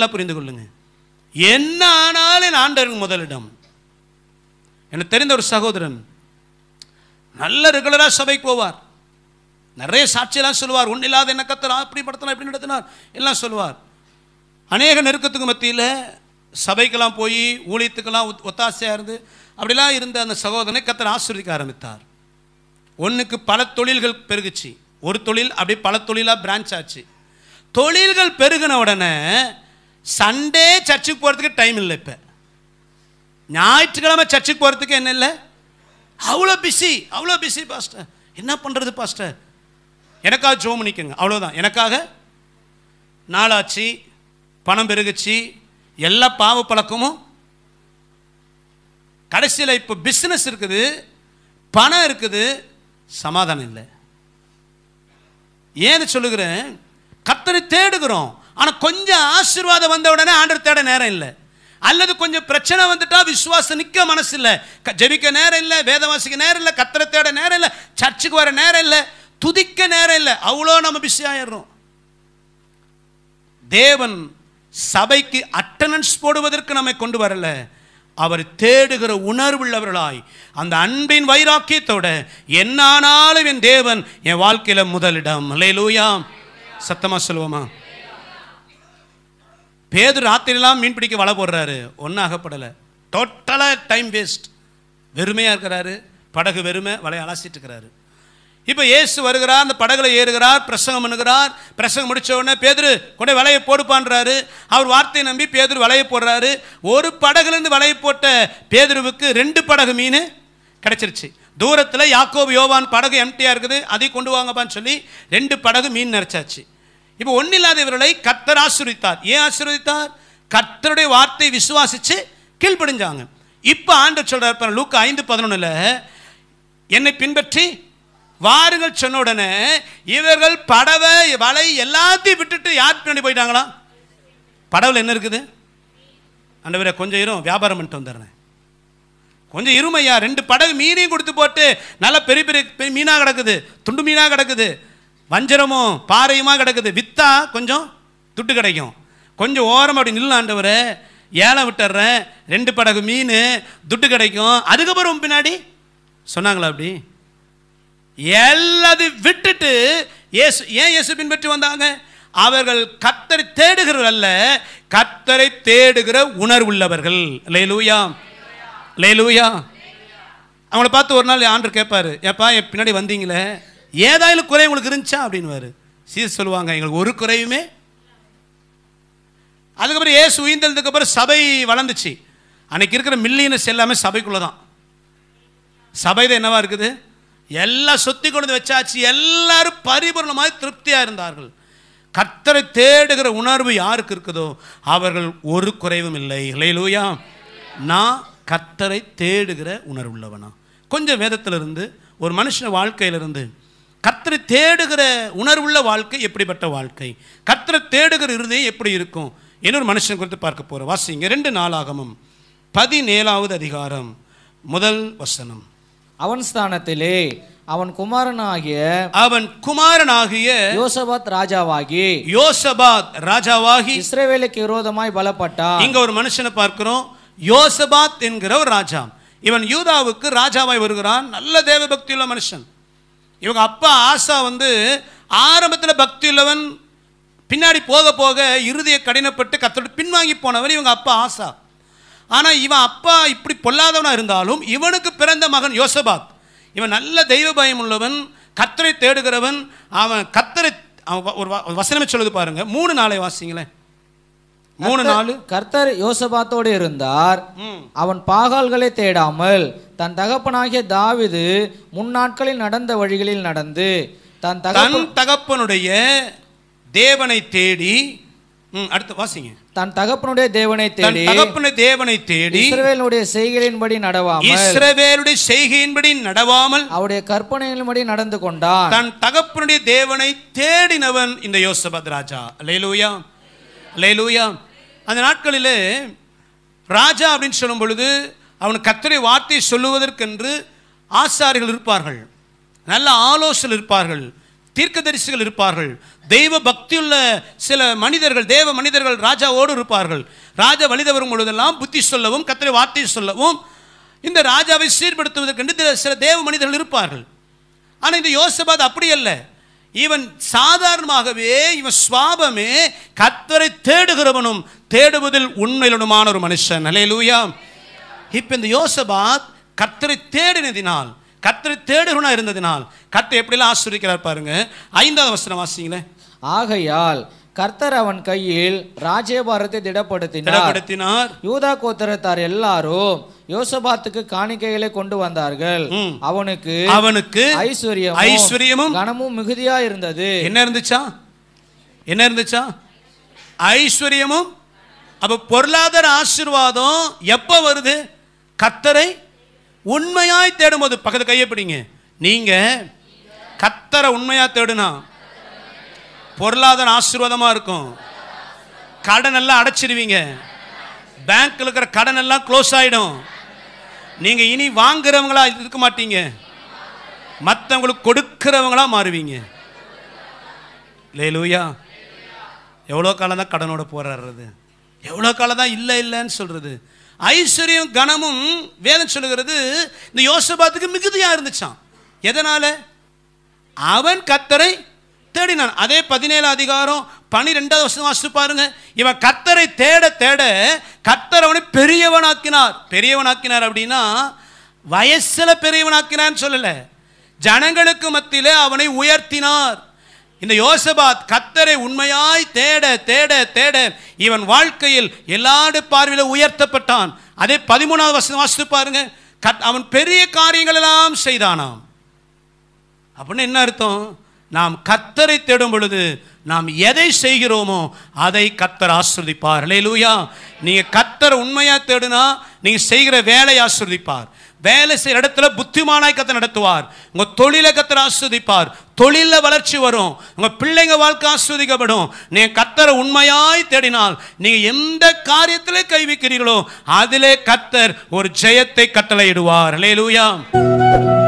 நல்லா புரிந்து கொள்ளுங்க. என்ன ஆனாலும் என் ஆண்டவருக்கு முதலிடம் எனக்கு தெரிந்த ஒரு சகோதரன் நல்ல ரெகுலராக சபைக்கு போவார். நிறைய சாட்சியெல்லாம் சொல்லுவார். ஒன்றும் இல்லாத என்ன கத்தலாம் அப்படி படுத்தினார் இப்படி நடத்தினார் எல்லாம் சொல்லுவார். அநேக நெருக்கத்துக்கு மத்தியில் சபைக்கெல்லாம் போய் ஊழியத்துக்கெல்லாம் ஒத்தாசையாக இருந்து அப்படிலாம் இருந்த அந்த சகோதரனை கத்தர் ஆசிரியக்க ஆரம்பித்தார். ஒன்றுக்கு பல தொழில்கள் பெருகுச்சு. ஒரு தொழில் அப்படி பல தொழிலாக பிரான்ச் ஆச்சு. தொழில்கள் பெருகின உடனே சண்டே சர்ச்சுக்கு போகிறதுக்கு டைம் இல்லை இப்போ. ஞாயிற்றுக்கிழமை சர்ச்சுக்கு போகிறதுக்கு என்ன இல்லை? அவ்வளோ பிஸி அவ்வளோ பிஸி பாஸ்டர் என்ன பண்ணுறது பாஸ்டர் எனக்காக ஜோ பண்ணிக்கங்க. அவ்வளோதான் எனக்காக நாளாச்சு பணம் பெருகுச்சு எல்லா பாவ பழக்கமும் கடைசியில் இப்போ பிஸ்னஸ் இருக்குது பணம் இருக்குது சமாதானம் இல்லை. ஏன்னு சொல்லுகிறேன் கத்தரை தேடுகிறோம். ஆனால் கொஞ்சம் ஆசீர்வாதம் வந்த உடனே ஆண்டர் தேட நேரம் இல்லை. அல்லது கொஞ்சம் பிரச்சனை வந்துட்டா விசுவாசம் நிற்க மனசு இல்லை. க- ஜெபிக்க நேரம் இல்லை வேத வாசிக்க நேரம் இல்லை கத்தரை தேட நேரம் இல்லை சர்ச்சுக்கு வர நேரம் இல்லை துதிக்க நேரம் இல்லை அவ்வளோ நம்ம பிஸி ஆயிடுறோம். தேவன் சபைக்கு அட்டனன்ஸ் போடுவதற்கு நம்மை கொண்டு வரல. அவர் தேடுகிற உணர்வுள்ளவர்களாய் அந்த அன்பின் வைராக்கியத்தோட என்னானாலும் என் தேவன் என் வாழ்க்கையில முதலிடம். லூயாம் சத்தமா சொல்லுவோமா? பேது ராத்திரிலாம் மீன் பிடிக்க வலை போடுறாரு. ஒன்றும் அகப்படலை. டோட்டலாக டைம் வேஸ்ட் வெறுமையாக இருக்கிறாரு. படகு வெறுமை வலையை அலசிட்டு இருக்கிறாரு. இப்போ ஏசு வருகிறார் அந்த படகுல ஏறுகிறார் பிரசங்கம் பண்ணுகிறார். பிரசங்கம் முடித்த உடனே பேதரு கொண்டே வலையை போடுப்பான்றாரு. அவர் வார்த்தையை நம்பி பேதுரு வலையை போடுறாரு. ஒரு படகுலேருந்து வலையை போட்ட பேதுருவுக்கு ரெண்டு படகு மீன் கிடைச்சிருச்சு. தூரத்தில் யாக்கோபு யோவான் படகு எம்டியாக இருக்குது. அதை கொண்டு வாங்கப்பான்னு சொல்லி ரெண்டு படகு மீன் நிறைச்சாச்சு இப்போ ஒன்றில்லாத இவர்களை கத்தர் ஆசீர்வதித்தார். ஏன் ஆசீர்வதித்தார்? கத்தருடைய வார்த்தை விசுவாசிச்சு கீழ்ப்படிஞ்சாங்க. இப்போ ஆண்டு சொல்றார் பாருங்க, ஐந்து பதினொன்றில் என்னை பின்பற்றி வாருங்கள் சொன்ன உடனே இவர்கள் படவை வலை எல்லாத்தையும் விட்டுட்டு யார் பின்னாடி போயிட்டாங்களா? படவில் என்ன இருக்குது? அண்டவரை கொஞ்சம் இரும் வியாபாரம் பண்ணிட்டு வந்துடுறேன். கொஞ்சம் இருமையா ரெண்டு படகு மீனையும் கொடுத்து போட்டு நல்லா பெரிய பெரிய பெரிய மீனாக கிடக்குது. துண்டு மீனாக கிடக்குது. வஞ்சரமும் பாறையுமா கிடக்குது. வித்தா கொஞ்சம் துட்டு கிடைக்கும். கொஞ்சம் ஓரம் அப்படி நில்லாண்டவர் ஏழை விட்டுறேன் ரெண்டு படகு மீன் துட்டு கிடைக்கும். அதுக்கப்புறம் பின்னாடி? சொன்னாங்களா அப்படி? எல்லாத்தையும் விட்டுட்டு இயேசு ஏன் இயேசு பின்பற்றி வந்தாங்க? அவர்கள் கத்தரை தேடுகிறவர்கள் அல்ல கத்தரை தேடுகிற உணர்வுள்ளவர்கள். லேலூயா லேலூயா அவங்கள பார்த்து ஒரு நாள் ஆண்டு கேட்பாரு ஏப்பா என் பின்னாடி வந்தீங்களே? ஏதாயிலும் குறை உங்களுக்கு இருந்துச்சா? அப்படின்னு சீர் சொல்லுவாங்க எங்களுக்கு ஒரு குறையுமே. அதுக்கப்புறம் ஏசு உயிர்ந்ததுக்கப்புறம் சபை வளர்ந்துச்சு. அன்னைக்கு இருக்கிற மில்லியனஸ் எல்லாமே சபைக்குள்ள தான் சபை தான் என்னவா இருக்குது? எல்லாம் சொத்தி கொண்டு வந்து வச்சாச்சு. எல்லாரும் பரிபூர்ணமாக திருப்தியாக இருந்தார்கள். கத்தரை தேடுகிற உணர்வு யாருக்கு இருக்குதோ அவர்கள் ஒரு குறைவும் இல்லை. இல்லையிலூயா நான் கத்தரை தேடுகிற உணர்வுள்ளவனா. கொஞ்சம் வேதத்திலிருந்து ஒரு மனுஷன வாழ்க்கையிலிருந்து கர்த்தரை தேடுகிற உணர்வுள்ள வாழ்க்கை எப்படிப்பட்ட வாழ்க்கை? கர்த்தரை தேடுகிற இருதயம் எப்படி இருக்கும்? இன்னொரு மனுஷன் குறித்து பார்க்க போகிறோம் வாசிங்க. ரெண்டு நாளாகமும். பதினேழாவது அதிகாரம். முதல் வசனம். அவன் ஸ்தானத்திலே அவன் குமாரனாகிய அவன் குமாரனாகிய யோசபாத் ராஜாவாகி. யோசபாத் ராஜாவாகி. இஸ்ரவேலுக்கு விரோதமாய் பலப்பட்டான். இங்க ஒரு மனுஷனை பார்க்கிறோம். யோசபாத் என்கிற ஒரு ராஜா. இவன் யூதாவுக்கு ராஜாவாய் வருகிறான். நல்ல தேவ பக்தியுள்ள மனுஷன். இவங்க அப்பா ஆசா வந்து ஆரம்பத்தில் பக்தியுள்ளவன் பின்னாடி போக போக இறுதியை கடினப்பட்டு கத்தோடு பின்வாங்கி போனவன் இவங்க அப்பா ஆசா. ஆனால் இவன் அப்பா இப்படி பொல்லாதவனாக இருந்தாலும் இவனுக்கு பிறந்த மகன் யோசபாத். இவன் நல்ல தெய்வ பயம் உள்ளவன் கத்தரை தேடுகிறவன் அவன் கத்தரை அவன் ஒரு வ- வசனமே சொல்லுது பாருங்கள் மூணு நாளை வாசிங்களேன். மூணு நாலு. கர்த்தர் யோசபாத்தோடு இருந்தார். ம். அவன் பாகால்களை தேடாமல் தன் தகப்பனாகிய தாவீது முன்னாட்களில் நடந்த வழிகளில் நடந்து தன் தன் தகப்பனுடைய தேவனை தேடி அடுத்து வாசிங்க. தன் தகப்பனுடைய தேவனை தேடி தகப்பனுடைய தேவனை தேடி இஸ்ரவேலுடைய செய்கைகளின்படி நடவாமல் இஸ்ரவேலுடைய செய்கையின்படி நடவாமல் அவருடைய கற்பனைகளின்படி நடந்து கொண்டான். தன் தகப்பனுடைய தேவனை தேடினவன் இந்த யோசபத் ராஜா. லேலூயா லேலூயா அந்த நாட்களிலே ராஜா அப்படின்னு சொல்லும் பொழுது அவன் கத்தரை வார்த்தை சொல்லுவதற்கென்று ஆசாரிகள் இருப்பார்கள். நல்ல ஆலோசனை இருப்பார்கள். தீர்க்கதரிசிகள் இருப்பார்கள். தெய்வ பக்தியுள்ள சில மனிதர்கள் தேவ மனிதர்கள் ராஜாவோடு இருப்பார்கள். ராஜா வழி வரும் பொழுதெல்லாம் புத்தி சொல்லவும் கத்திரை வார்த்தை சொல்லவும் இந்த ராஜாவை சீர்படுத்துவதற்கென்று சில தேவ மனிதர்கள் இருப்பார்கள். ஆனால் இந்த யோசபாத் அப்படி அல்ல. இவன் சாதாரணமாகவே இவன் சுவாபமே கத்தரை தேடுகிறவனும் தேடுவதில் உண்மையிலுமான ஒரு மனுஷன். அலையலூயா இப்போ இந்த யோசபாத் கத்தரை தேடினதினால் கத்தரை தேடுகிறவனா இருந்ததினால் கத்தை எப்படிலாம் ஆசிரிக்கிறார் பாருங்க. ஐந்தாவது வசனம் வாசிங்களேன். ஆகையால் கர்த்தர் அவன் கையில் ராஜ்யபாரத்தை திடப்படுத்தினார். யூதா கோத்திரத்தார் எல்லாரும் யோசபாத்துக்கு காணிக்கைகளை கொண்டு வந்தார்கள். அவனுக்கு அவனுக்கு ஐஸ்வர்யமும் ஐஸ்வர்யமும் கனமும் மிகுதியா இருந்தது. என்ன இருந்துச்சா? என்ன இருந்துச்சா? ஐஸ்வர்யமும். அப்ப பொருளாதார ஆசீர்வாதம் எப்ப வருது? கத்தரை உண்மையாய் தேடும்போது. பக்கத்து கையை பிடிங்க. நீங்க கத்தரை உண்மையா தேடுனா பொருளாதாரம் ஆசீர்வாதமாக இருக்கும். கடன் எல்லாம் அடைச்சிடுவீங்க பேங்க்கில் இருக்கிற கடன் எல்லாம் க்ளோஸ் ஆகிடும் நீங்கள் இனி வாங்குறவங்களா இருக்க மாட்டீங்க. மற்றவங்களுக்கு கொடுக்கிறவங்களா மாறுவீங்க. லேலூயா எவ்வளோ காலம் தான் கடனோட போராடுறது? எவ்வளோ காலம் தான் இல்லை இல்லைன்னு சொல்கிறது ஐஸ்வர்யம் கனமும் வேதம் சொல்லுகிறது இந்த யோசபாத்துக்கு மிகுதியாக இருந்துச்சான் எதனால்? அவன் கத்தரை தேடினான் அதே பதினேழு அதிகாரம் பனிரெண்டாவது வருஷம் வாசித்து பாருங்க. இவன் கத்தரை தேட தேட கத்தர் அவனை பெரியவனாக்கினார். பெரியவனாக்கினார் அப்படின்னா வயசில் பெரியவனாக்கினான்னு சொல்லலை. ஜனங்களுக்கு மத்தியிலே அவனை உயர்த்தினார். இந்த யோசபாத் கத்தரை உண்மையாய் தேட தேட தேட இவன் வாழ்க்கையில் எல்லாடு பார்வையில் உயர்த்தப்பட்டான். அதே பதிமூணாவது வருஷம் வாசித்து பாருங்க. கத்- அவன் பெரிய காரியங்கள் எல்லாம் செய்தானாம். அப்படின்னு என்ன அர்த்தம்? நாம் கத்தரை தேடும் பொழுது நாம் எதை செய்கிறோமோ அதை கத்தர் ஆஸ்வதிப்பார். லூயா நீங்கள் கத்தரை உண்மையாக தேடுனா நீங்கள் செய்கிற வேலையை ஆஸ்வதிப்பார். வேலை செய்கிற இடத்துல புத்திமானாய் கத்தை நடத்துவார். உங்கள் தொழிலை கத்தர் ஆஸ்வதிப்பார். தொழில வளர்ச்சி வரும். உங்கள் பிள்ளைங்க வாழ்க்கை ஆஸ்வதிக்கப்படும். நீங்கள் கத்தரை உண்மையாய் தேடினால் நீங்கள் எந்த காரியத்தில் கைவிக்கிறீர்களோ அதிலே கத்தர் ஒரு ஜெயத்தை கட்டளையிடுவார். ஹalleluya.